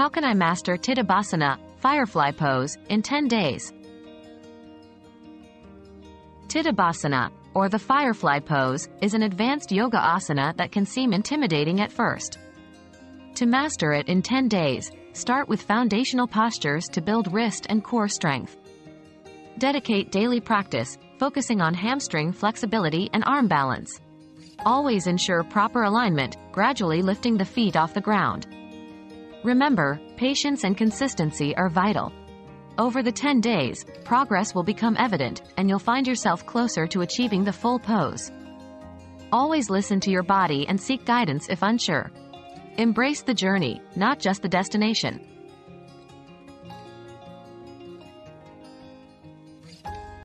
How can I master Tittibhasana, firefly pose, in 10 days? Tittibhasana, or the firefly pose, is an advanced yoga asana that can seem intimidating at first. To master it in 10 days, start with foundational postures to build wrist and core strength. Dedicate daily practice, focusing on hamstring flexibility and arm balance. Always ensure proper alignment, gradually lifting the feet off the ground. Remember, patience and consistency are vital. Over the 10 days, progress will become evident, and you'll find yourself closer to achieving the full pose. Always listen to your body and seek guidance if unsure. Embrace the journey, not just the destination.